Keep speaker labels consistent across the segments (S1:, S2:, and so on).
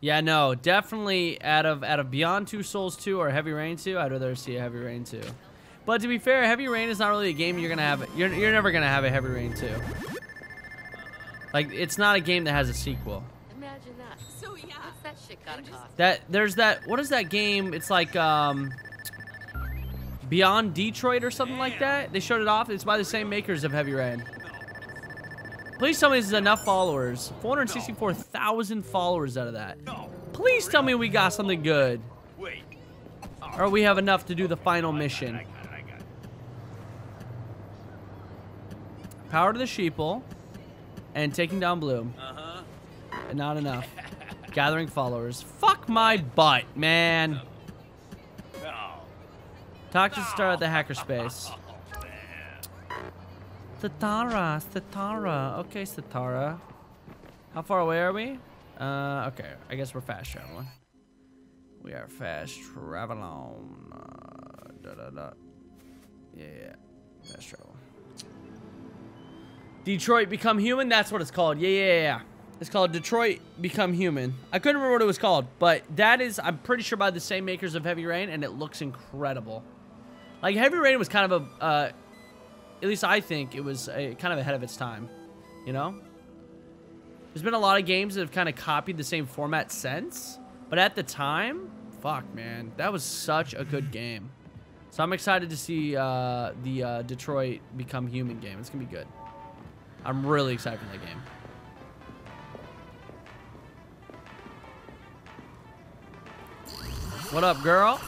S1: Yeah, no, definitely out of out of Beyond Two Souls 2 or Heavy Rain 2, I'd rather see a Heavy Rain 2. But to be fair, Heavy Rain is not really a game you're gonna have. You're you're never gonna have a Heavy Rain 2. Like it's not a game that has a sequel.
S2: Imagine that. So yeah, what's that shit gotta cost?
S1: That there's that. What is that game? It's like um. Beyond Detroit or something like that. They showed it off. It's by the same makers of Heavy Rain. Please tell me this is enough followers. 464,000 followers out of that. Please tell me we got something good.
S3: Wait.
S1: Or we have enough to do the final mission. Power to the sheeple. And taking down Bloom.
S3: Uh-huh.
S1: And not enough. Gathering followers. Fuck my butt, man. Talk to the Star at the hackerspace. Sitara, Sitara. Okay, Sitara. How far away are we? Uh, okay. I guess we're fast traveling. We are fast traveling. Uh, da da da. Yeah. Fast travel. Detroit Become Human? That's what it's called. Yeah, yeah, yeah. It's called Detroit Become Human. I couldn't remember what it was called, but that is, I'm pretty sure, by the same makers of Heavy Rain, and it looks incredible. Like, Heavy Rain was kind of a, uh, at least I think it was a, kind of ahead of its time, you know? There's been a lot of games that have kind of copied the same format since, but at the time, fuck, man, that was such a good game. So I'm excited to see uh, the uh, Detroit Become Human game. It's going to be good. I'm really excited for that game. What up, girl?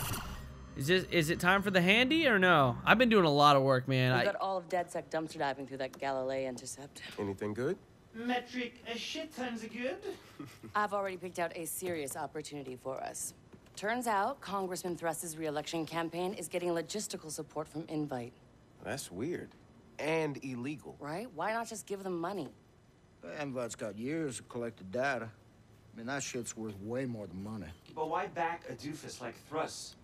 S1: Is this is it time for the handy or no? I've been doing a lot of work, man.
S2: We
S1: I,
S2: got all of DedSec dumpster diving through that Galilee intercept.
S4: Anything good?
S5: Metric a shit tons of good.
S2: I've already picked out a serious opportunity for us. Turns out Congressman Thrust's re-election campaign is getting logistical support from Invite,
S4: That's weird. And illegal.
S2: right? Why not just give them money?
S6: Invite's got years of collected data. I mean, that shit's worth way more than money.
S5: But why back a doofus like Thrust?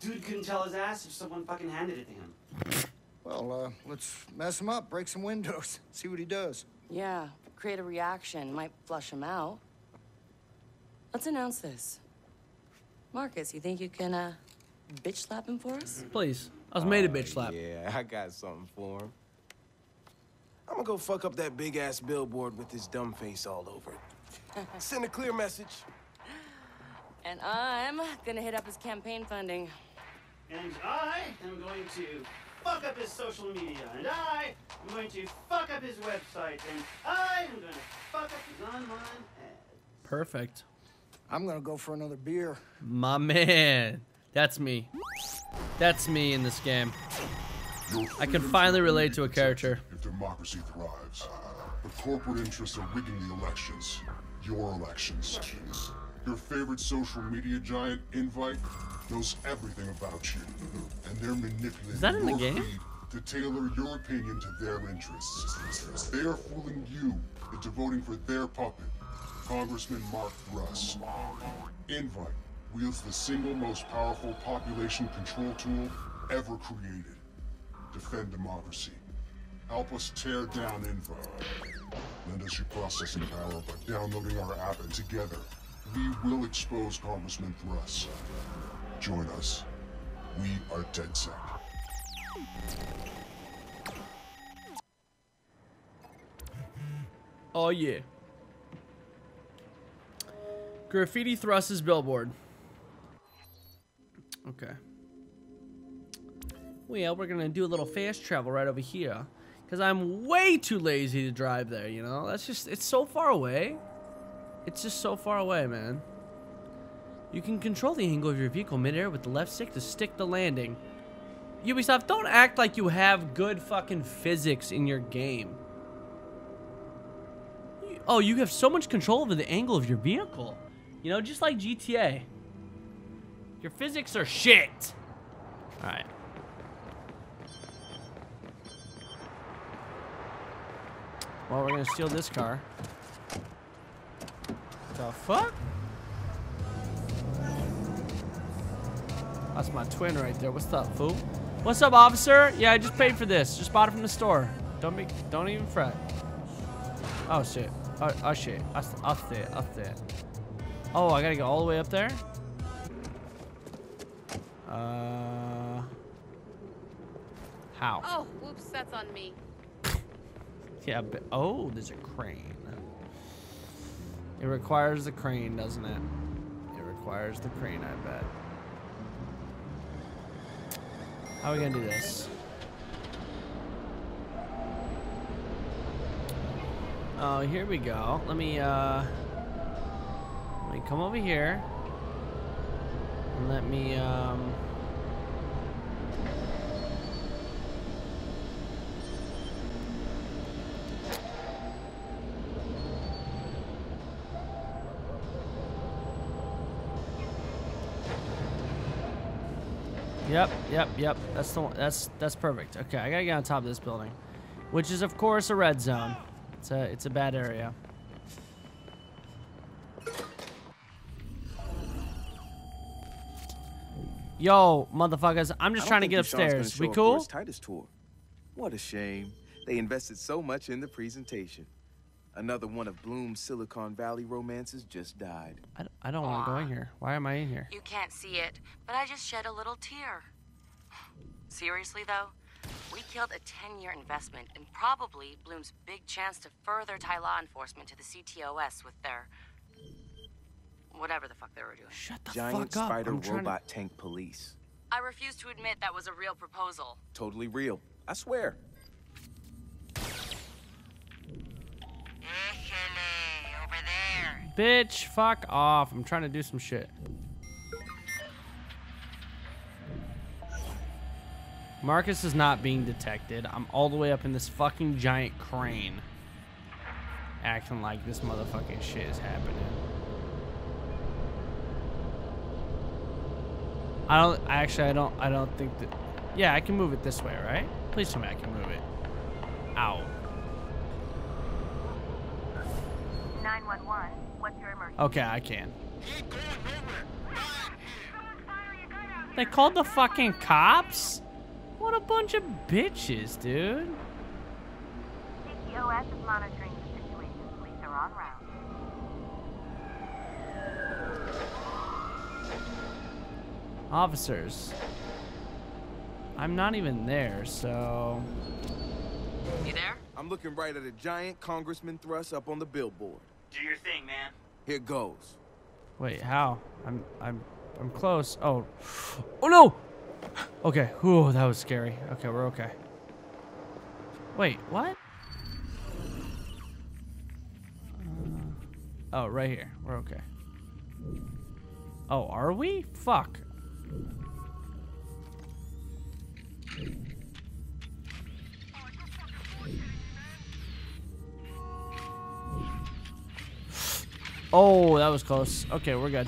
S5: Dude couldn't tell his ass if someone fucking handed it to him.
S6: Well, uh, let's mess him up, break some windows, see what he does.
S2: Yeah, create a reaction, might flush him out. Let's announce this. Marcus, you think you can, uh, bitch slap him for us?
S1: please. I was made a bitch slap.
S4: Yeah, I got something for him. I'm gonna go fuck up that big ass billboard with his dumb face all over it. Send a clear message.
S2: And I'm gonna hit up his campaign funding.
S5: And I am going to fuck up his social media. And I am going to fuck up his website. And I am going to fuck up his online ads.
S1: Perfect.
S6: I'm gonna go for another beer.
S1: My man. That's me. That's me in this game. I can finally relate to a character.
S7: If democracy thrives, but corporate interests are rigging the elections. Your elections. Your favorite social media giant, Invite, knows everything about you. And they're manipulating
S1: Is that in the game?
S7: to tailor your opinion to their interests. They are fooling you into voting for their puppet, Congressman Mark Russ. Invite wields the single most powerful population control tool ever created. Defend democracy. Help us tear down Invite. Lend us your processing power by downloading our app and together, we will expose Congressman Thrust. Join us. We are DedSec.
S1: Oh yeah. Graffiti Thrust's billboard. Okay. Well, we're gonna do a little fast travel right over here. Cause I'm way too lazy to drive there, you know? That's just it's so far away. It's just so far away, man. You can control the angle of your vehicle midair with the left stick to stick the landing. Ubisoft, don't act like you have good fucking physics in your game. Oh, you have so much control over the angle of your vehicle. You know, just like GTA. Your physics are shit. Alright. Well, we're gonna steal this car. The fuck? That's my twin right there. What's up, fool? What's up, officer? Yeah, I just paid for this. Just bought it from the store. Don't be, don't even fret. Oh shit. Oh, oh shit. I, I see it. I see it. Oh, I gotta go all the way up there? Uh... How?
S8: Oh, whoops, that's on me.
S1: Yeah, but, oh, there's a crane. It requires the crane, doesn't it? It requires the crane, I bet. How are we gonna do this? Oh, here we go. Let me, uh... Let me come over here. And let me, um... Yep, yep, yep. That's the one. That's that's perfect. Okay, I gotta get on top of this building, which is of course a red zone. It's a it's a bad area. Yo, motherfuckers! I'm just trying to get
S9: think Deshaun's gonna
S1: upstairs. We cool?
S9: Titus tour. What a shame. They invested so much in the presentation. Another one of Bloom's Silicon Valley romances just died.
S1: I don't want to go in here. Why am I in here?
S2: You can't see it, but I just shed a little tear. Seriously, though, we killed a 10 year investment and probably Bloom's big chance to further tie law enforcement to the CTOS with their. whatever the fuck they were doing.
S1: Shut the
S9: Giant
S1: fuck up!
S9: spider
S1: I'm trying to-
S9: robot tank police.
S2: I refuse to admit that was a real proposal.
S9: Totally real. I swear.
S2: There.
S1: Bitch, fuck off! I'm trying to do some shit. Marcus is not being detected. I'm all the way up in this fucking giant crane. Acting like this motherfucking shit is happening. I don't actually I don't I don't think that Yeah, I can move it this way, right? Please tell me I can move it. Ow.
S10: 911, what's your emergency?
S1: Okay, I can. They called the fucking cops? What a bunch of bitches, dude.
S10: CTOS is monitoring the situation. Police are on route.
S1: Officers. I'm not even there, so...
S2: You there?
S9: I'm looking right at a giant congressman thrust up on the billboard.
S5: Do your thing, man.
S9: Here goes.
S1: Wait, how? I'm I'm I'm close. Oh. Oh no! Okay. Ooh, that was scary. Okay, we're okay. Wait, what? Uh, oh, right here. We're okay. Oh, are we? Fuck. Oh, that was close. Okay, we're good.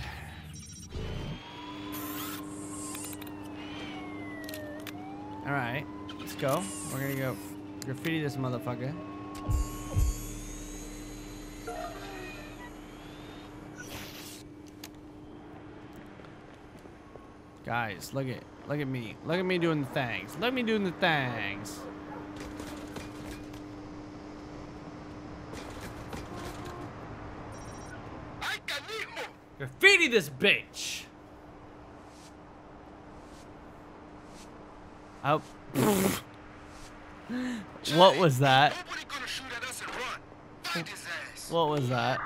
S1: All right, let's go. We're gonna go graffiti this motherfucker. Guys, look at look at me. Look at me doing the things. Look at me doing the things. Graffiti this bitch. Oh. what was that? What was that?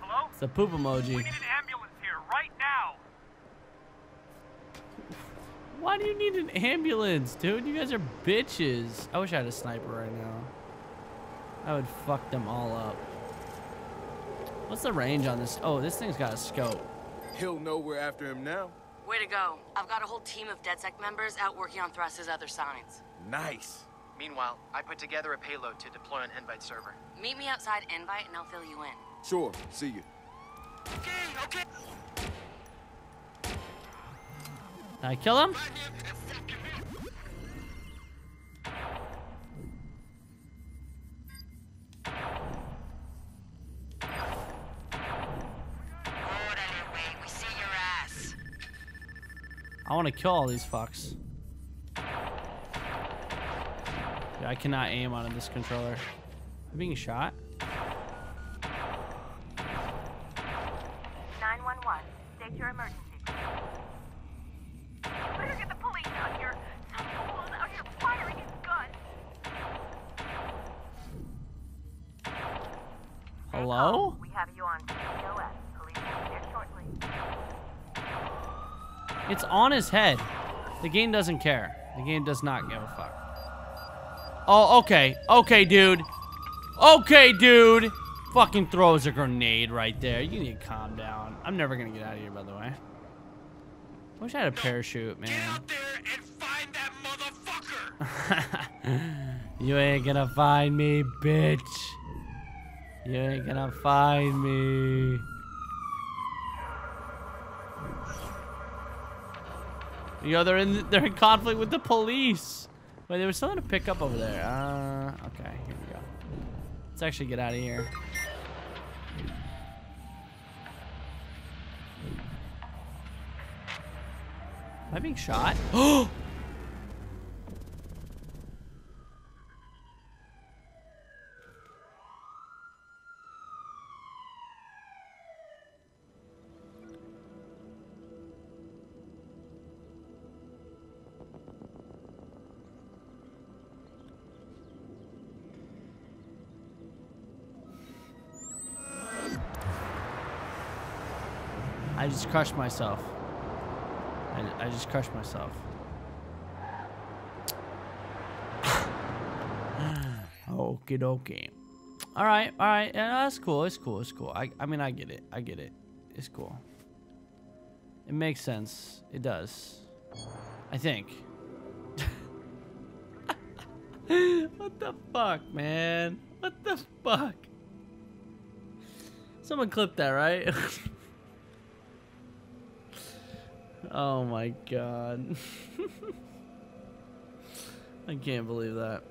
S3: Hello?
S1: It's a poop emoji.
S3: We need an ambulance here right now.
S1: Why do you need an ambulance, dude? You guys are bitches. I wish I had a sniper right now. I would fuck them all up. What's the range on this? Oh, this thing's got a scope.
S9: He'll know we're after him now.
S2: Way to go. I've got a whole team of DedSec members out working on Thrust's other signs.
S9: Nice.
S11: Meanwhile, I put together a payload to deploy on Invite server.
S2: Meet me outside Invite and I'll fill you in.
S9: Sure. See you.
S11: Okay, okay.
S1: Did I kill him? I want to kill all these fucks. Dude, I cannot aim on this controller. I'm being shot?
S10: 911, State your emergency. You better get the police out here. Some fool's out here firing his gun.
S1: Hello?
S10: We have you on CTOS. Police will be here shortly.
S1: It's on his head. The game doesn't care. The game does not give a fuck. Oh, okay. Okay, dude. Okay, dude. Fucking throws a grenade right there. You need to calm down. I'm never gonna get out of here, by the way. Wish I had a parachute, man.
S8: Get out there and find that motherfucker!
S1: you ain't gonna find me, bitch. You ain't gonna find me. Yo, they're in they're in conflict with the police. Wait, there was something to pick up over there. Uh, okay, here we go. Let's actually get out of here. Am I being shot? Oh! Crushed myself. I, I just crushed myself. Okie dokie. All right, all right. Yeah, that's cool. It's cool. It's cool. I, I mean, I get it. I get it. It's cool. It makes sense. It does. I think. what the fuck, man? What the fuck? Someone clipped that, right? oh my god. I can't believe that.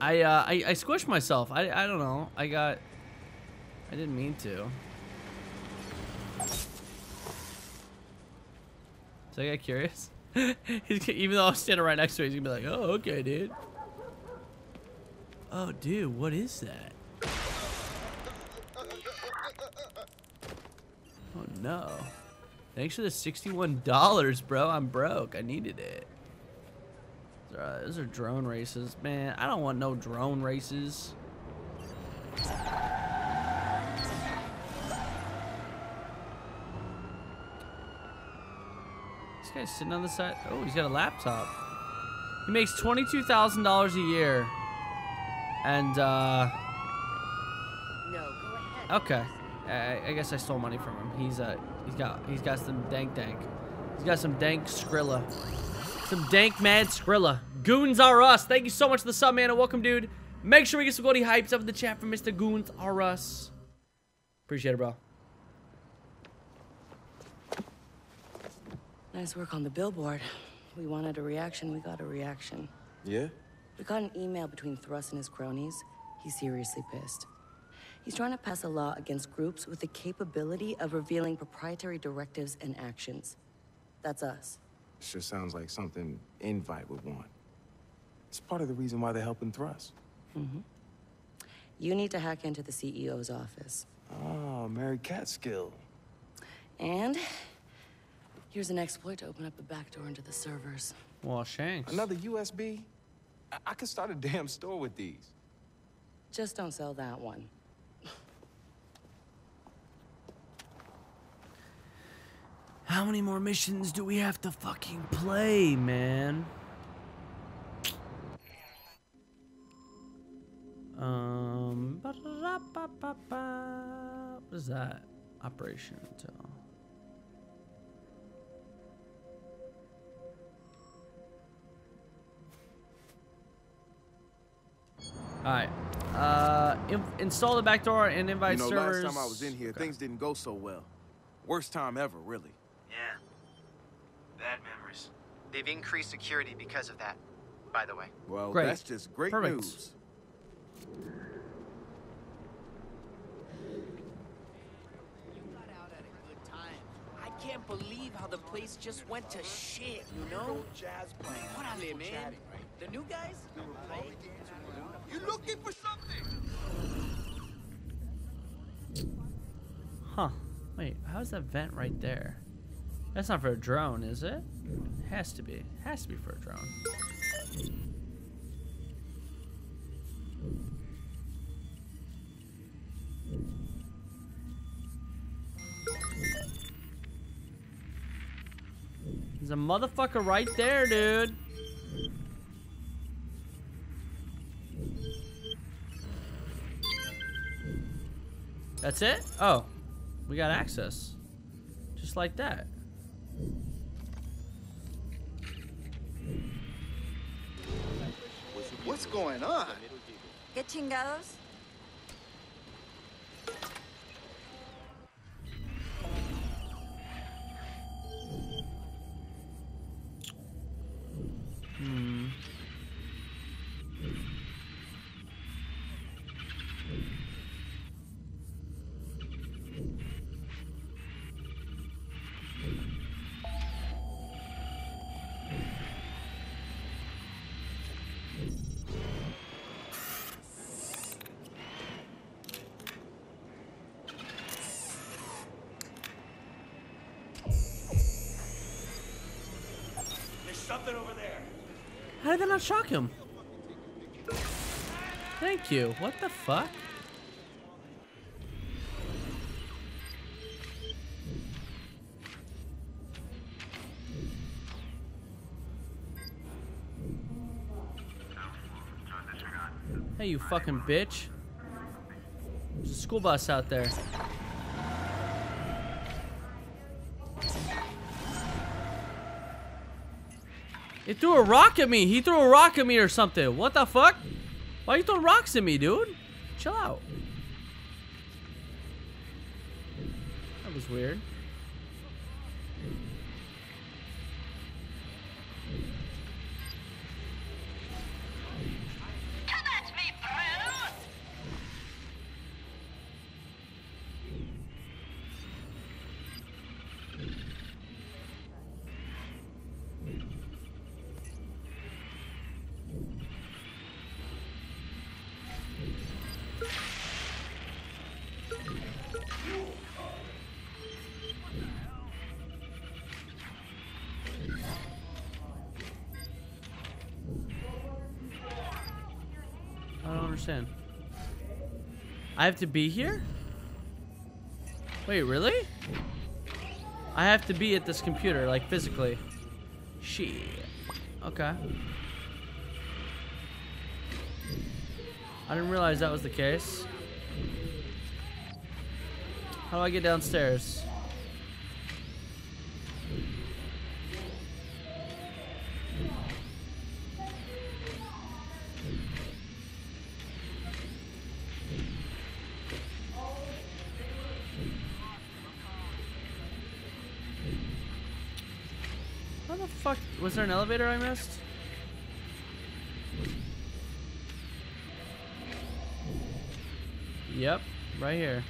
S1: I uh, I, I squished myself. I I don't know. I got. I didn't mean to. So I got curious. even though I'm standing right next to it, he's gonna be like, "Oh, okay, dude." Oh, dude, what is that? Oh no! Thanks for the sixty-one dollars, bro. I'm broke. I needed it. Uh, those are drone races, man. I don't want no drone races. This guy's sitting on the side. Oh, he's got a laptop. He makes twenty-two thousand dollars a year, and uh,
S2: No, go ahead.
S1: okay. I, I guess I stole money from him. He's uh, he's got he's got some dank dank. He's got some dank Skrilla. Some dank mad Skrilla. Goons are us. Thank you so much for the sub, man, and welcome, dude. Make sure we get some goldie hypes up in the chat for Mr. Goons are us. Appreciate it, bro.
S2: Nice work on the billboard. We wanted a reaction, we got a reaction.
S9: Yeah?
S2: We got an email between Thrust and his cronies. He's seriously pissed. He's trying to pass a law against groups with the capability of revealing proprietary directives and actions. That's us.
S9: Sure sounds like something Invite would want. It's part of the reason why they're helping Thrust.
S2: Mm-hmm. You need to hack into the CEO's office.
S9: Oh, Mary Catskill.
S2: And here's an exploit to open up the back door into the servers.
S1: Well, Shanks.
S9: Another USB? I, I could start a damn store with these.
S2: Just don't sell that one.
S1: How many more missions do we have to fucking play, man? Um, what is that? Operation Intel. All right. Uh, in install the backdoor and invite
S9: you know,
S1: servers.
S9: last time I was in here, things didn't go so well. Worst time ever, really.
S11: Yeah. Bad memories. They've increased security because of that, by the way.
S9: Well,
S1: Great.
S9: that's just great
S1: Perfect.
S9: news.
S12: I can't believe how the place just went to shit, you know?
S6: Jazz playing.
S12: Órale, man. The new guys?
S8: You looking for something?
S1: Huh. Wait, how's that vent right there? That's not for a drone, is it? it Has to be. It Has to be for a drone. There's a motherfucker right there, dude. That's it? Oh, we got access. Just like that.
S6: What's going on?
S13: ¿Qué chingados?
S1: Hmm. Did that not shock him? Thank you. What the fuck? Hey, you fucking bitch. There's a school bus out there. He threw a rock at me. He threw a rock at me or something. What the fuck? Why you throwing rocks at me, dude? Chill out. That was weird. I have to be here? Wait, really? I have to be at this computer, like physically. Shit. Okay. I didn't realize that was the case. How do I get downstairs? Fuck? Was there an elevator I missed? Yep, right here.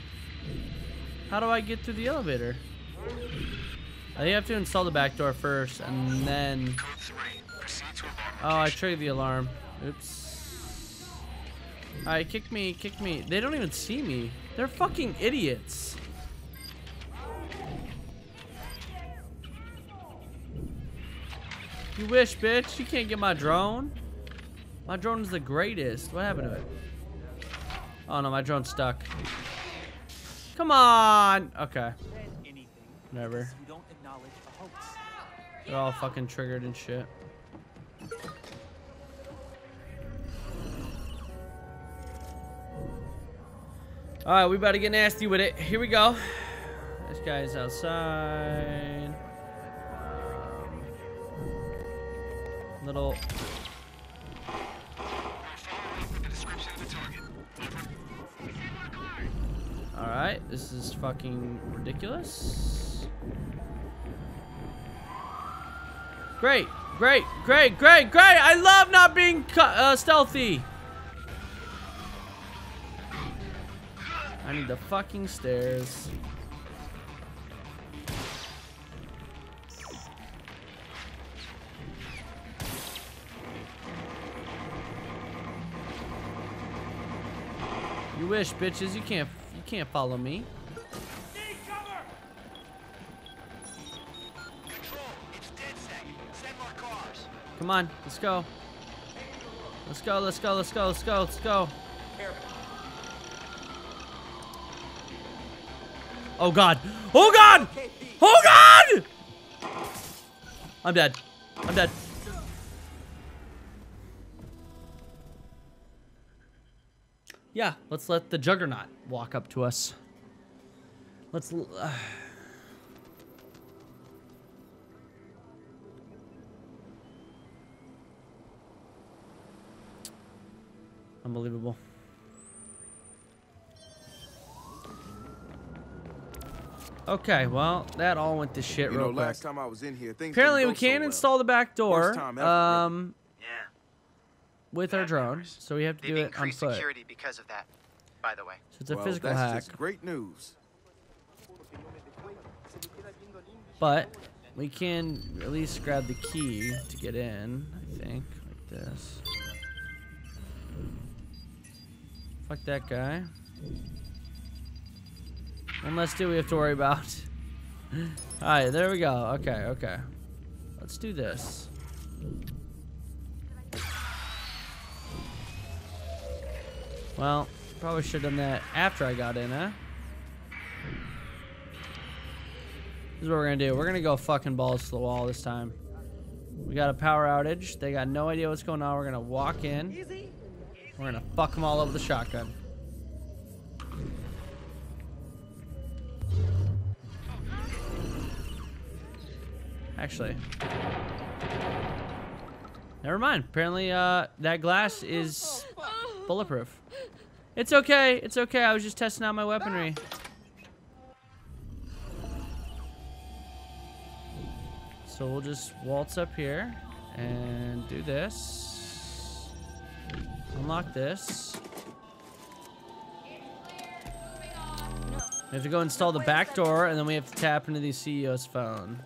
S1: How do I get through the elevator? I think I have to install the back door first, and then... Oh, I triggered the alarm. Oops. Alright, kick me, kick me. They don't even see me. They're fucking idiots. You wish, bitch. You can't get my drone. My drone is the greatest. What happened to it? Oh no, my drone's stuck. Come on. Okay.
S12: Never.
S1: They're all fucking triggered and shit. All right, we about to get nasty with it. Here we go. This guy's outside. Little. All right, this is fucking ridiculous. Great, great, great, great, great! I love not being uh, stealthy. I need the fucking stairs. You wish, bitches. You can't. You can't follow me. Come on, let's go. Let's go, let's go, let's go, let's go, let's go. Oh god. Oh god! Oh god! I'm dead. Yeah, let's let the juggernaut walk up to us. Let's. l- Uh, Unbelievable. Okay, well, that all went to shit
S9: You
S1: real
S9: know,
S1: quick.
S9: last time I was in here,
S1: Apparently, we
S9: go so
S1: can
S9: well.
S1: install the back door
S9: Worst time ever,
S1: um. With our drone, so we have to
S11: They've
S1: do it on
S11: increased
S1: foot.
S11: security because of that, by the way.
S1: So it's a
S9: Well,
S1: physical
S9: that's
S1: hack.
S9: just great news.
S1: But we can at least grab the key to get in, I think, like this. Fuck that guy. One less dude we have to worry about. Alright, there we go. Okay, okay. Let's do this. Well, probably should have done that after I got in, huh? This is what we're gonna do. We're gonna go fucking balls to the wall this time. We got a power outage. They got no idea what's going on. We're gonna walk in. We're gonna fuck them all over the shotgun. Actually. Never mind. Apparently, uh, that glass is bulletproof. It's okay. It's okay. I was just testing out my weaponry. So we'll just waltz up here and do this. Unlock this. We have to go install the back door and then we have to tap into the CEO's phone.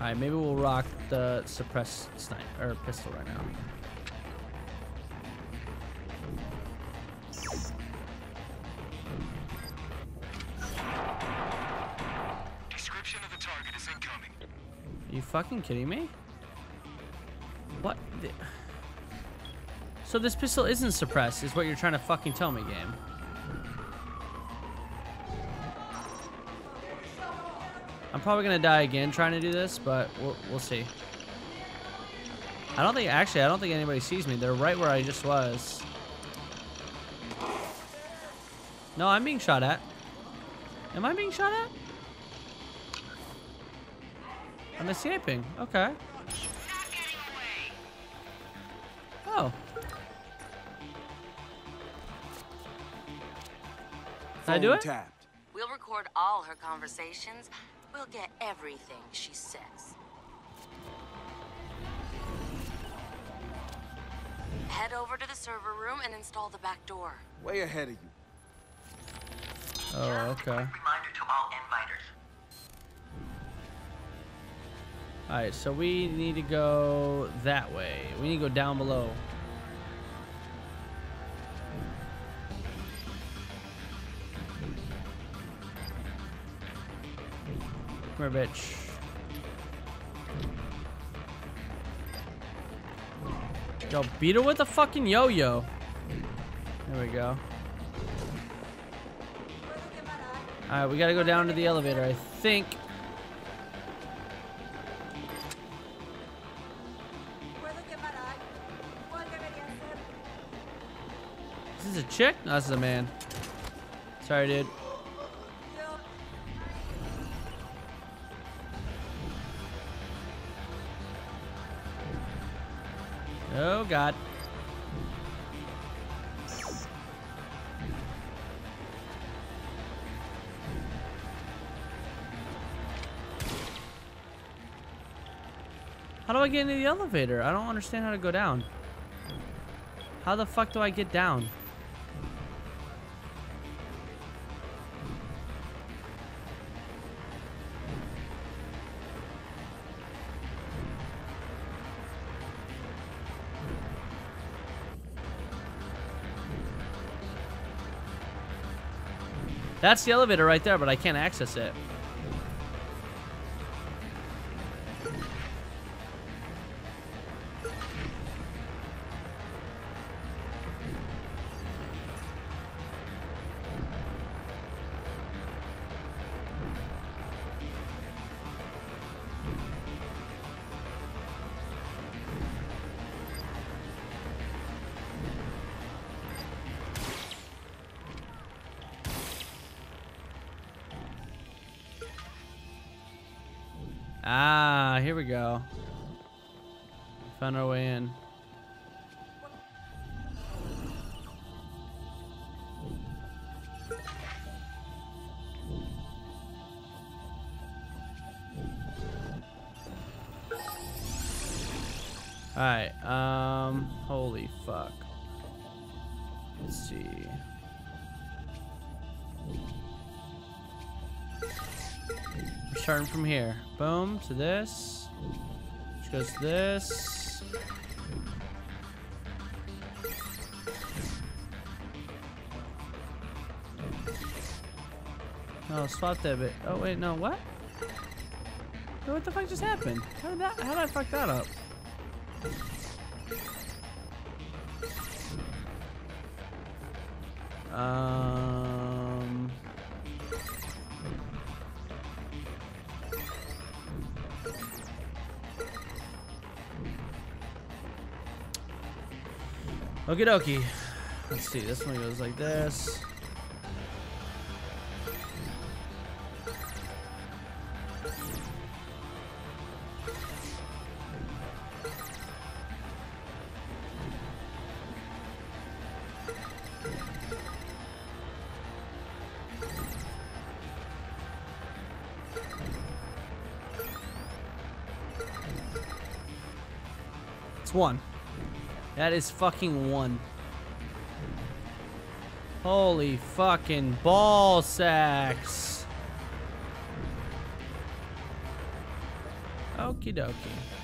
S1: Alright, maybe we'll rock the suppressed snipe or pistol right now.
S8: Description of the target is incoming.
S1: Are you fucking kidding me? What? the- So this pistol isn't suppressed, is what you're trying to fucking tell me, game. I'm probably gonna die again trying to do this, but we'll, we'll see. I don't think, actually, I don't think anybody sees me. They're right where I just was. No, I'm being shot at. Am I being shot at? I'm escaping. Okay. Oh. Can I do
S9: Phone
S1: it?
S9: Tapped.
S2: We'll record all her conversations. We'll get everything she says. Head over to the server room and install the back door.
S9: Way ahead of you.
S1: Oh, okay.
S12: Reminder to all inviters.
S1: Alright, so we need to go that way. We need to go down below. Come here, bitch. Yo, beat her with a fucking yo-yo. There we go. Alright, we gotta go down to the elevator, I think. Is this is a chick? No, this is a man. Sorry, dude. God. How do I get into the elevator? I don't understand how to go down. How the fuck do I get down? That's the elevator right there, but I can't access it. From here. Boom, to this. Which goes to this. No, swap that bit. Oh, wait, no, what? What the fuck just happened? How did that, how did I fuck that up? Um... Okie dokie. Let's see, this one goes like this. That is fucking one. Holy fucking ball sacks. Okie dokie.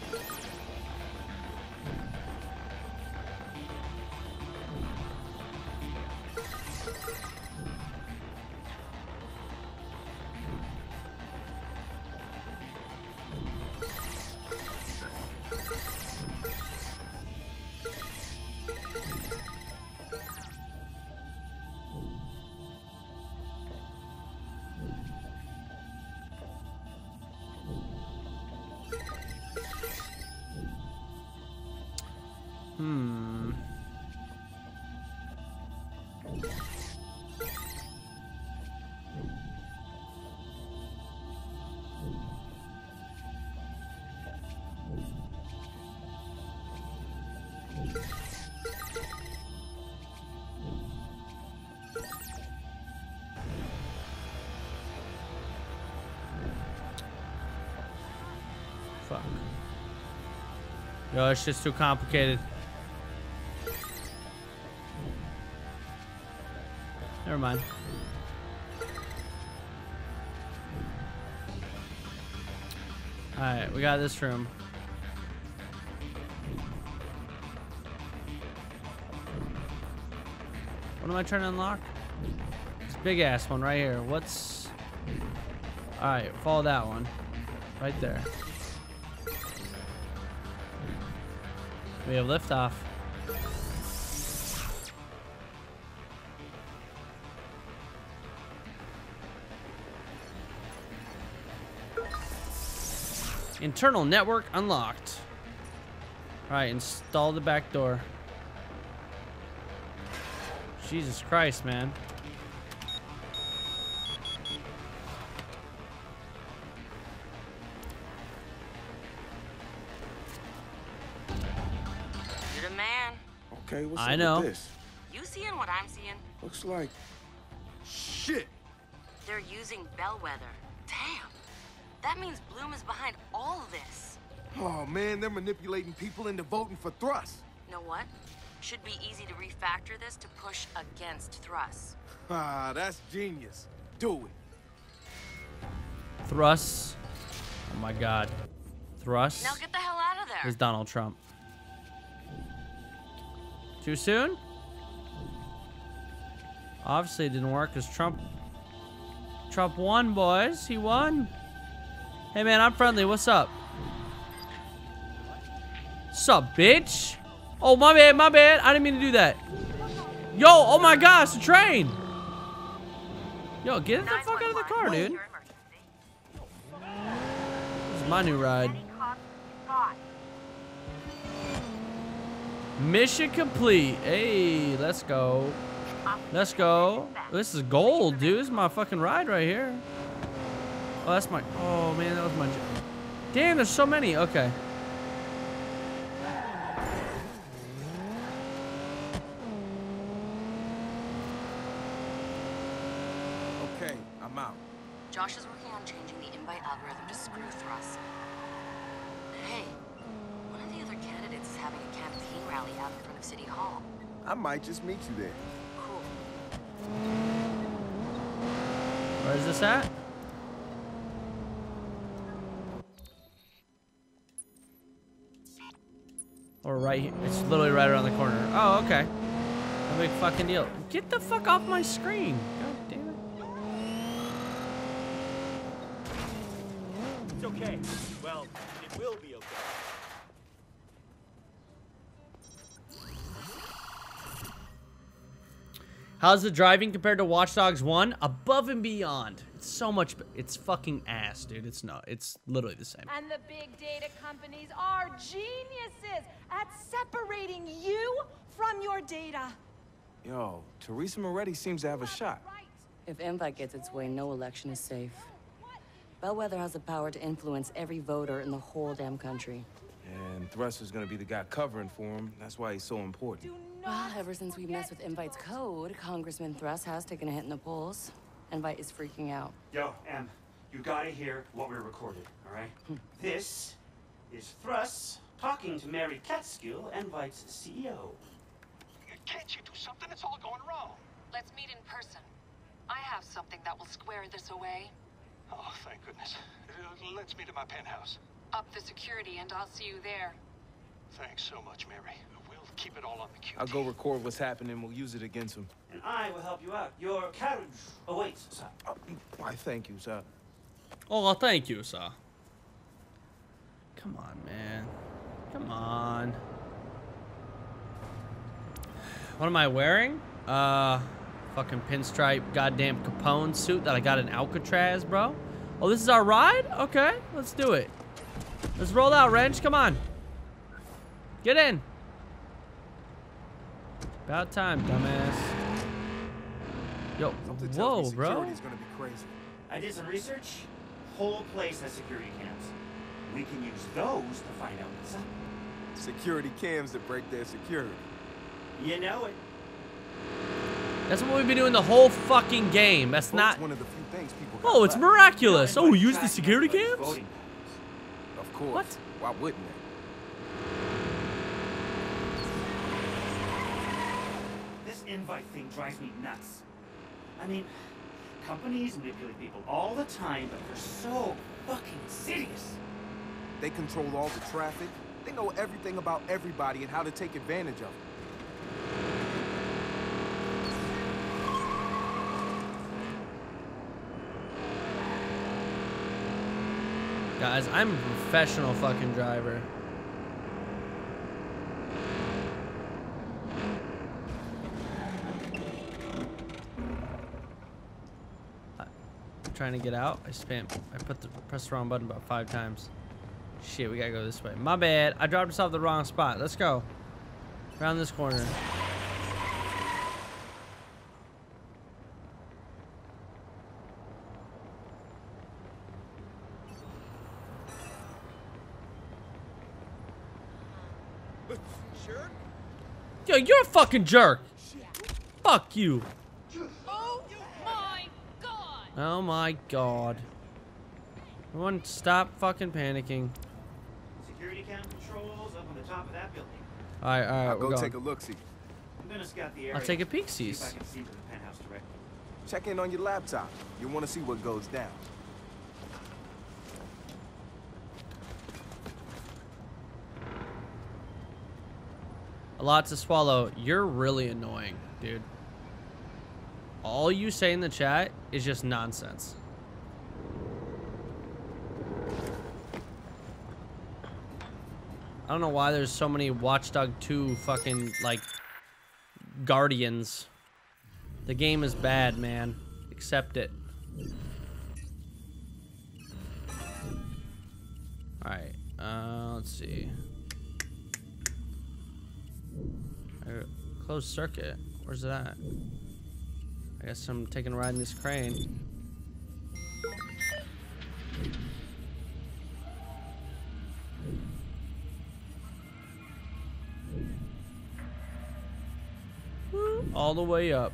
S1: Yo, it's just too complicated. Never mind. Alright, we got this room. What am I trying to unlock? This big ass one right here. What's... Alright, follow that one. Right there. We have liftoff. Internal network unlocked. Alright, install the back door. Jesus Christ, man. I know.
S4: this?
S2: You seeing what I'm seeing?
S4: Looks like shit.
S2: They're using Bellwether. Damn. That means Bloom is behind all of this.
S4: Oh man, they're manipulating people into voting for Thrust.
S2: Know what? Should be easy to refactor this to push against Thrust.
S4: Ah, that's genius. Do it.
S1: Thrust. Oh my god. Thrust
S2: Now get the hell out of there.
S1: is Donald Trump. Too soon? Obviously it didn't work because Trump Trump won, boys. He won. Hey, man, I'm friendly. What's up? Sup, bitch? Oh, my bad, my bad. I didn't mean to do that. Yo, oh my gosh, the train. Yo, get the fuck out of the car, dude. This is my new ride. Mission complete. Hey, let's go. Let's go. This is gold, dude. This is my fucking ride right here. Oh, that's my... Oh, man, that was my... Damn, there's so many. Okay.
S9: Okay, I'm out.
S2: Josh is working on changing the invite algorithm to screw Thrust. Hey, one of the other candidates is having a campaign rally out in front of City Hall.
S9: I might just meet you there.
S2: Cool.
S1: Where is this at? Or right here. It's literally right around the corner. Oh, okay. No big fucking deal. Get the fuck off my screen. God damn it.
S14: It's okay. Well, it will be okay.
S1: How's the driving compared to Watch Dogs 1? Above and beyond. It's so much. It's fucking ass, dude. It's not. It's literally the same.
S10: And the big data companies are geniuses at separating you from your data.
S9: Yo, Teresa Moretti seems to have a shot.
S2: If Invite gets its way, no election is safe. Bellwether has the power to influence every voter in the whole damn country.
S9: And Thruster's gonna be the guy covering for him. That's why he's so important.
S2: Well, ever since we messed with Invite's code, Congressman Thrust has taken a hit in the polls. Invite is freaking out.
S5: Yo, Em, you gotta hear what we recorded, all right? this is Thrust talking to Mary Catskill, Invite's CEO.
S8: Can't you do something? It's all going wrong.
S15: Let's meet in person. I have something that will square this away.
S8: Oh, thank goodness. Uh, Let's meet at my penthouse.
S15: Up the security, and I'll see you there.
S8: Thanks so much, Mary. We'll keep it all on the QT.
S9: I'll go record what's happening. We'll use it against him.
S5: And I will help you out. Your carriage awaits, sir.
S9: Oh, why, thank you, sir.
S1: Oh, well, thank you, sir. Come on, man. Come on. What am I wearing? Uh, fucking pinstripe goddamn Capone suit that I got in Alcatraz, bro. Oh, this is our ride? Okay, let's do it. Let's roll out, Wrench. Come on. Get in. About time, dumbass. Yo,
S9: Something tells
S1: whoa,
S9: me
S1: bro.
S9: security's gonna be crazy.
S5: I did some research. Whole place has security cams. We can use those to find out what's up.
S9: Security cams that break their security.
S5: You know it.
S1: That's what we've been doing the whole fucking game. That's
S9: Vote's
S1: not.
S9: one of the few things people
S1: Oh, it's
S9: left.
S1: miraculous. Oh, we use the security cams?
S9: Of course.
S1: What?
S9: Why wouldn't they?
S5: This invite thing drives me nuts. I mean, companies manipulate people all the time, but they're so fucking insidious.
S9: They control all the traffic. They know everything about everybody and how to take advantage of it.
S1: Guys, I'm a professional fucking driver. Trying to get out. I spam. I put the press the wrong button about five times. Shit, we gotta go this way. My bad. I dropped us off the wrong spot. Let's go. Around this corner.
S4: Sure?
S1: Yo, you're a fucking jerk. Fuck you.
S15: Oh my god!
S1: My god. Everyone stop fucking panicking.
S5: Security cam controls up on the top of that building.
S1: Alright, alright,
S9: I'll
S1: we're
S9: go
S1: going.
S9: take a look-see.
S5: I'm gonna scout the area.
S1: I'll take a peek
S5: See if. I can see to the penthouse directly.
S9: Check in on your laptop. You want to see what goes down.
S1: A lot to swallow. You're really annoying, dude all you say in the chat is just nonsense. I don't know why there's so many Watchdog 2 fucking, like, guardians. The game is bad, man. Accept it. Alright, uh, let's see. Uh, closed circuit. Where's that? I guess I'm taking a ride in this crane. All the way up.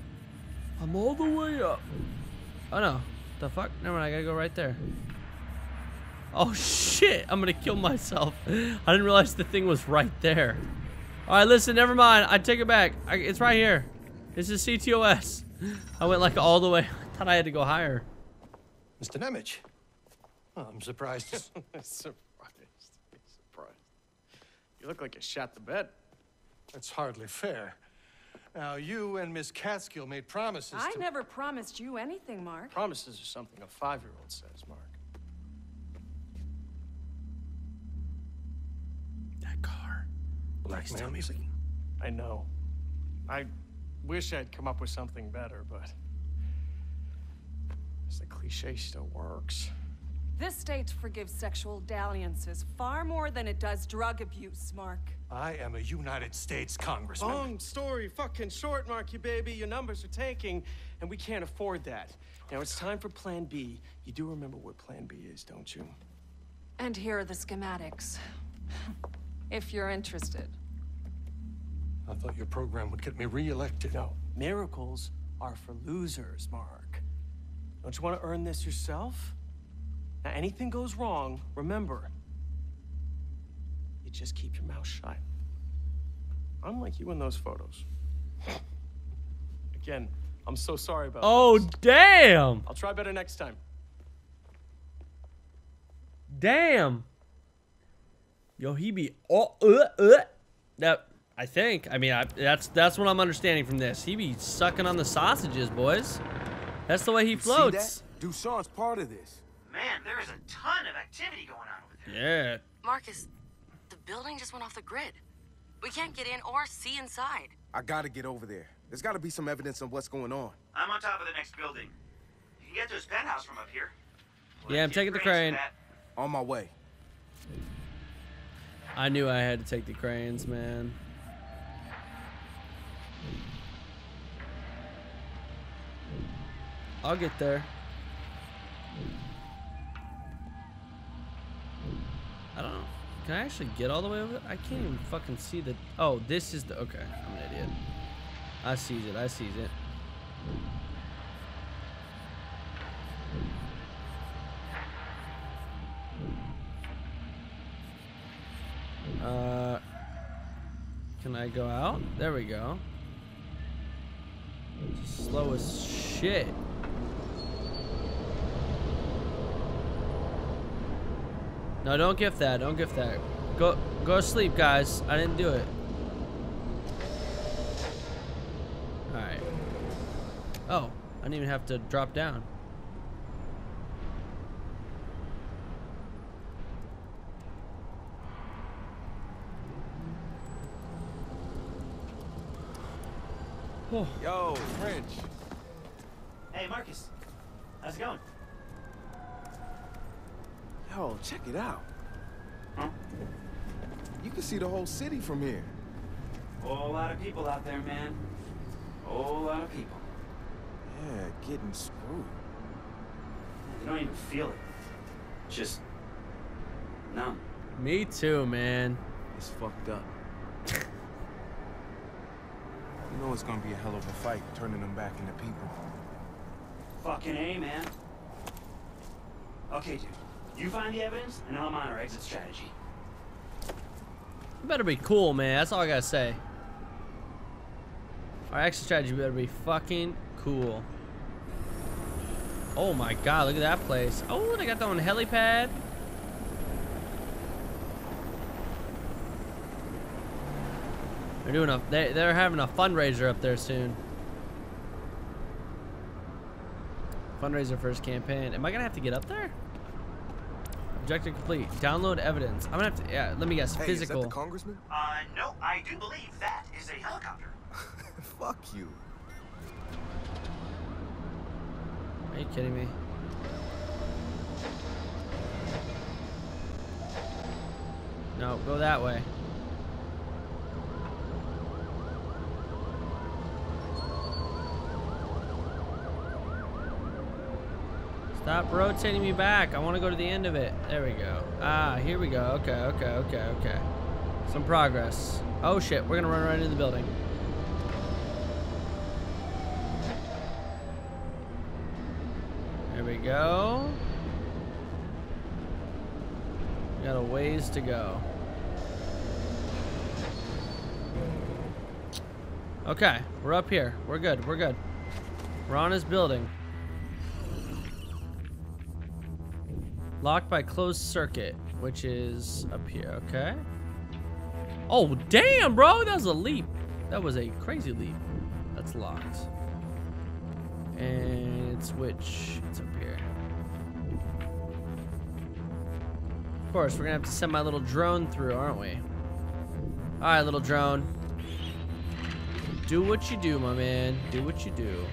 S1: I'm all the way up. Oh no. The fuck? Never mind, I gotta go right there. Oh shit, I'm gonna kill myself. I didn't realize the thing was right there. Alright, listen, never mind. I take it back. I, it's right here. This is CTOS. I went like all the way. I thought I had to go higher.
S16: Mr. Nemec. Well, I'm surprised.
S17: surprised. Surprised. You look like you shot the bed.
S16: That's hardly fair. Now, you and Miss Catskill made promises
S10: I
S16: to...
S10: never promised you anything, Mark.
S17: Promises are something a five-year-old says, Mark.
S1: That car.
S16: Blackmail me.
S17: I know. I wish I'd come up with something better, but the cliche still works.
S10: This state forgives sexual dalliances far more than it does drug abuse, Mark.
S16: I am a United States congressman.
S17: Long story fucking short, Marky baby. Your numbers are tanking, and we can't afford that. Now it's time for Plan B. You do remember what Plan B is, don't you?
S10: And here are the schematics. if you're interested.
S16: I thought your program would get me reelected.
S17: No, miracles are for losers, Mark. Don't you want to earn this yourself? Now, anything goes wrong, remember, you just keep your mouth shut. Unlike you in those photos. Again, I'm so sorry about
S1: Oh,
S17: those.
S1: damn.
S17: I'll try better next time.
S1: Damn. Yo, he be oh uh uh. That I think. I mean, I, that's that's what I'm understanding from this. He be sucking on the sausages, boys. That's the way he floats.
S4: See that? Part of this.
S11: Man, there is a ton of activity going on over there.
S1: Yeah.
S2: Marcus, the building just went off the grid. We can't get in or see inside.
S4: I gotta get over there. There's gotta be some evidence of what's going on.
S11: I'm on top of the next building. You can get to his penthouse from up here.
S1: Yeah, I'm taking the crane.
S4: On my way.
S1: I knew I had to take the cranes, man. I'll get there. I don't know. Can I actually get all the way over there? I can't even fucking see the... Oh, this is the... Okay, I'm an idiot. I sees it. I sees it. Uh, can I go out? There we go. Slow as shit. No, don't gift that. Don't gift that. Go, go to sleep, guys. I didn't do it. All right. Oh, I didn't even have to drop down. Oh.
S4: Yo, Wrench.
S5: Hey, Marcus. How's it going?
S4: Yo, check it out. You can see the whole city from here.
S5: Whole lot of people out there, man. Whole lot of people.
S4: Yeah, getting screwed.
S5: You don't even feel it. Just numb.
S1: Me too, man.
S4: It's fucked up. You know it's gonna be a hell of a fight turning them back into people.
S5: Fucking A, man. Okay, dude. You find the evidence, and I'm on our exit strategy.
S1: You better be cool, man. That's all I gotta say. Our exit strategy better be fucking cool. Oh my god, look at that place. Oh, they got their own helipad. They're doing a they they're having a fundraiser up there soon. Fundraiser first campaign. Am I gonna have to get up there? Objective complete. Download evidence. I'm gonna have to. Yeah, let me guess.
S9: Hey,
S1: Physical.
S9: is that the congressman?
S5: Uh, no, I do believe that is a helicopter.
S9: Fuck you.
S1: Are you kidding me? No, go that way. Stop rotating me back. I want to go to the end of it. There we go. Ah, here we go. Okay, okay, okay, okay. Some progress. Oh shit, we're gonna run right into the building. There we go. We got a ways to go. Okay, we're up here. We're good. We're good. We're on his building. Locked by closed circuit, which is up here. Okay. Oh, damn, bro. That was a leap. That was a crazy leap. That's locked. And switch. It's up here. Of course, we're gonna have to send my little drone through, aren't we? Alright, little drone. Do what you do, my man. Do what you do.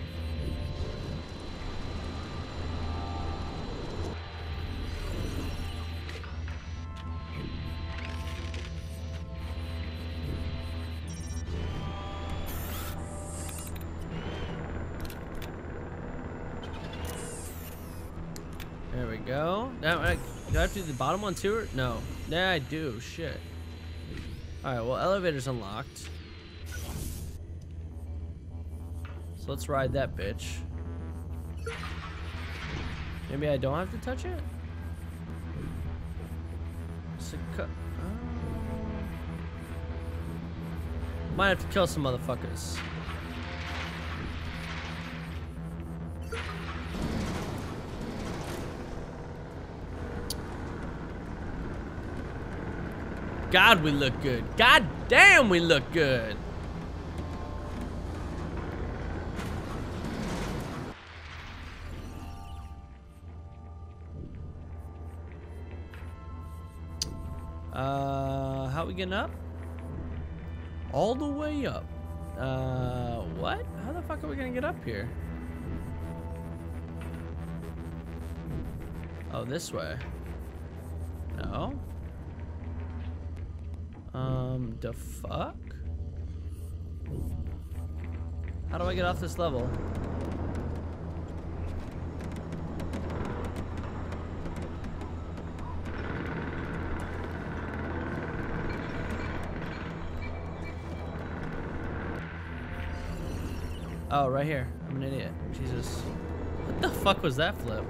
S1: Do the bottom one too? No. Yeah, I do. Shit. Alright, well, elevator's unlocked. So let's ride that bitch. Maybe I don't have to touch it? Uh, Might have to kill some motherfuckers. God, we look good. God damn, we look good. Uh, how we getting up? All the way up. Uh, what? How the fuck are we gonna get up here? Oh, this way. No. The fuck? How do I get off this level? Oh, right here. I'm an idiot. Jesus. What the fuck was that flip?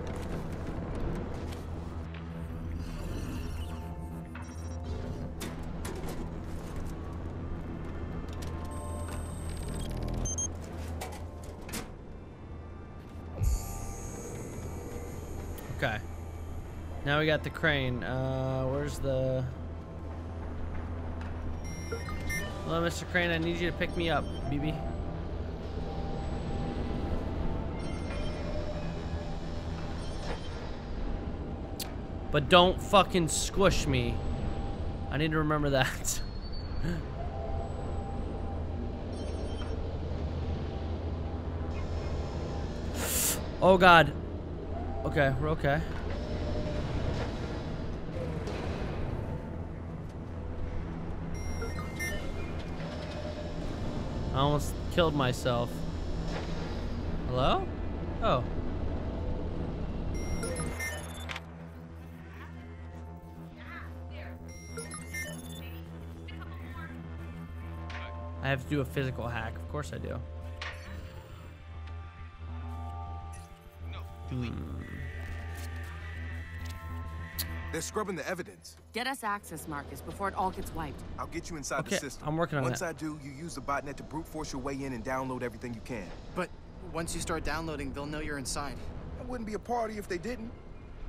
S1: We got the crane. Uh, where's the... Hello, Mr. Crane. I need you to pick me up, BB. But don't fucking squish me. I need to remember that. oh god. Okay, we're okay. I almost killed myself. Hello? Oh. I have to do a physical hack. Of course I do. Hmm.
S9: They're scrubbing the evidence.
S2: Get us access, Marcus, before it all gets wiped.
S9: I'll get you inside
S1: Okay,
S9: the system.
S1: I'm working on it.
S9: Once
S1: that.
S9: I do, you use the botnet to brute force your way in and download everything you can.
S11: But once you start downloading, they'll know you're inside.
S9: It wouldn't be a party if they didn't.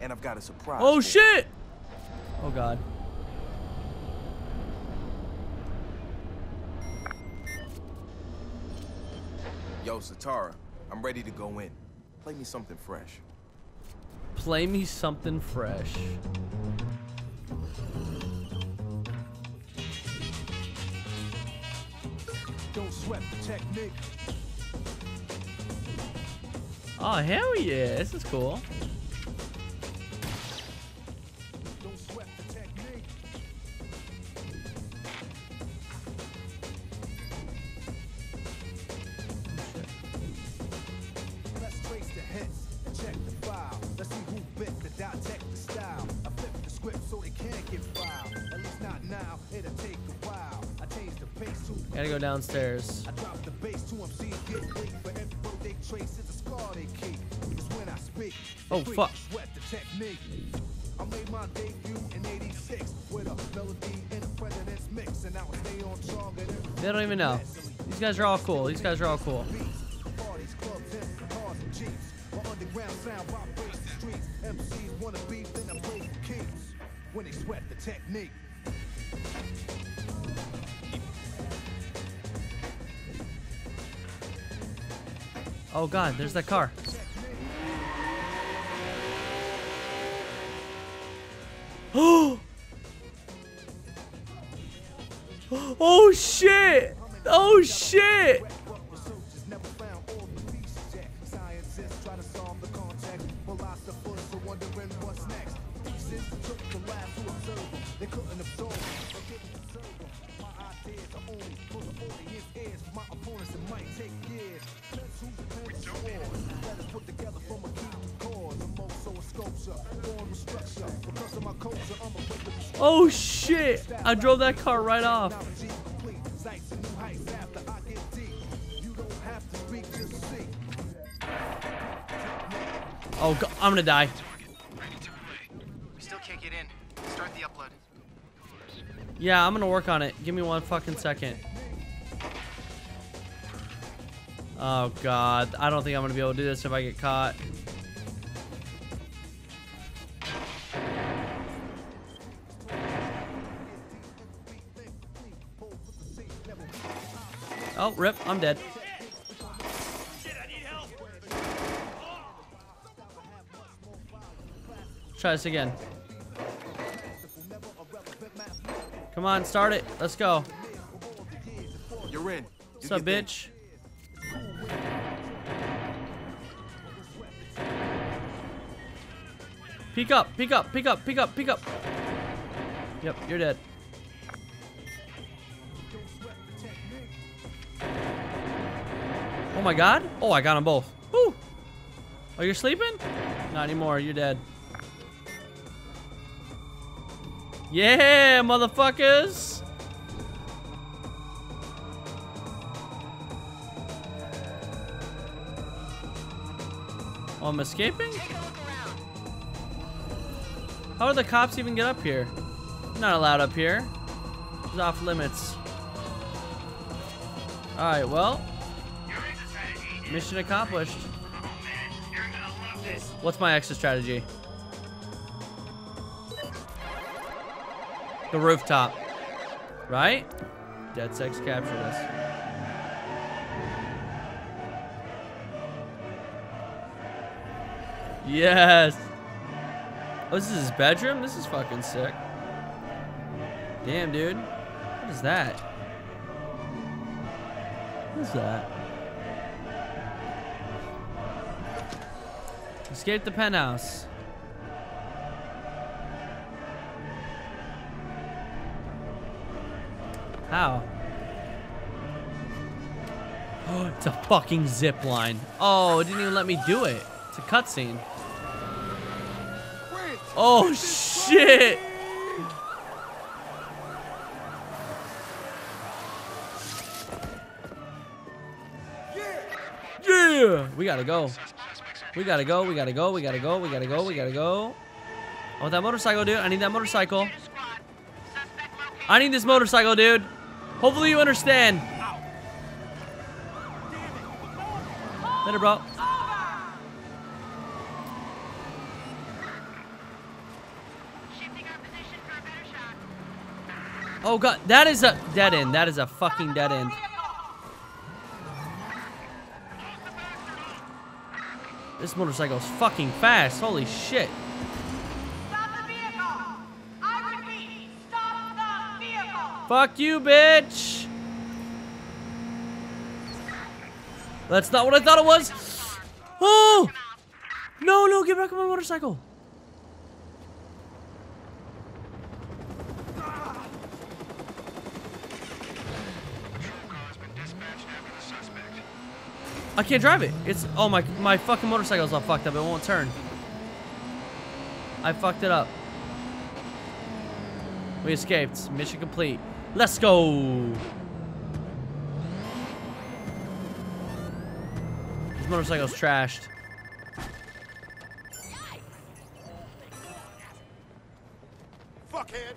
S9: And I've got a surprise.
S1: Oh
S9: for you.
S1: shit! Oh god.
S9: Yo, Sitara, I'm ready to go in. Play me something fresh.
S1: Play me something fresh.
S18: Don't sweat the technique.
S1: Oh, hell yeah. This is cool. Downstairs.
S18: I drop the bass to MCs get weak. For every road they trace is a scar they keep. It's when I speak.
S1: Oh, fuck.
S18: Sweat the technique. I made my debut in 86 with a melody and a president's mix. And I stay on
S1: They don't even know. These guys are all cool. These guys are all cool.
S18: Parties, clubs, and cars and jeeps. While underground sound vibrates the streets. MCs wanna beef, then I play for keeps. When they sweat the technique.
S1: Oh god, there's that car. Oh! Oh shit! Oh shit! I drove that car right off.
S18: technology complete. Sights and new heights after I get deep. You don't have to speak, just see.
S1: Oh, go I'm gonna die.
S11: We still can't get in. Start the upload.
S1: Yeah, I'm gonna work on it. Give me one fucking second. Oh god, I don't think I'm gonna be able to do this if I get caught. Oh, rip, I'm dead. Try this again. Come on, start it. Let's go.
S9: You're in.
S1: What's up, bitch? Peek up, peek up, peek up, peek up, peek up. Yep, you're dead. Oh my god. Oh, I got them both. Woo. Oh, you're sleeping? Not anymore. You're dead. Yeah, motherfuckers. Oh, I'm escaping? How did the cops even get up here? I'm not allowed up here. It's off limits. Alright, well. Mission accomplished. What's my exit strategy? The rooftop. Right? DedSec captured us. Yes. Oh, this is his bedroom? This is fucking sick. Damn, dude. What is that? What is that? Escape the penthouse. How? Oh, it's a fucking zip line. Oh, it didn't even let me do it. It's a cutscene. Oh shit! Yeah! We gotta go. We gotta go, we gotta go, we gotta go, we gotta go, we gotta go. Oh, that motorcycle, dude. I need that motorcycle. I need this motorcycle, dude. Hopefully you understand. Later, bro. Oh god, that is a dead end. That is a fucking dead end. This motorcycle's fucking fast. Holy shit. Fuck you, bitch. That's not what I thought it was. Oh! No, no, get back on my motorcycle. I can't drive it. It's oh my my fucking motorcycle's all fucked up. It won't turn. I fucked it up. We escaped. Mission complete. Let's go. This motorcycle's trashed.
S4: Fuckhead.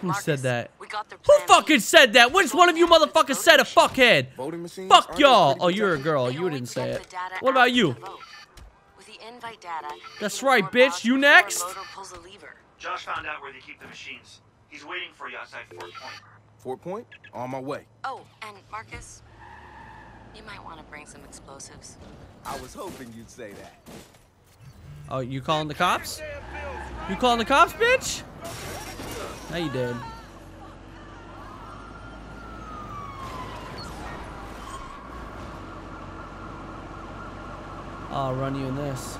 S1: Who said that?
S2: We got their
S1: Who fucking said that? Which one of you motherfuckers said a fuckhead?
S4: Voting machines
S1: Fuck y'all. Oh, you're a girl. You didn't say it. What about you?
S2: With the invite data,
S1: That's right, bitch. You next?
S2: Loader pulls a lever.
S3: Josh found out where they keep the machines. He's waiting for you outside Fort Point.
S4: Fort Point? On my way.
S2: Oh, and Marcus, you might want to bring some explosives.
S9: I was hoping you'd say that.
S1: Oh, you calling the cops? You calling the cops, bitch? Now you did. I'll run you in this.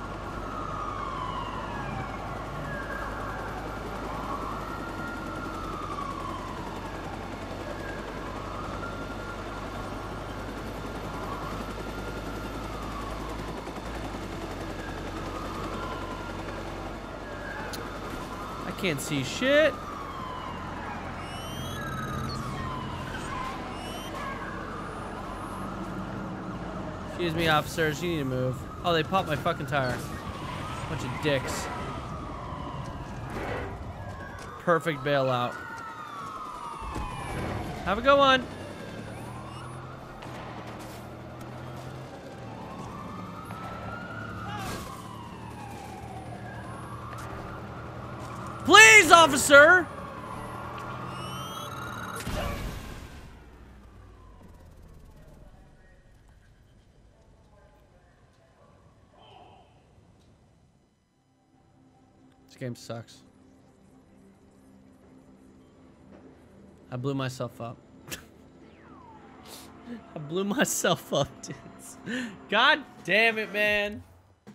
S1: I can't see shit. Excuse me, officers. You need to move. Oh, they popped my fucking tire. Bunch of dicks. Perfect bailout. Have a good one. Please, officer! Game sucks. I blew myself up. I blew myself up, dudes. God damn it, man.